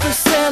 For sale.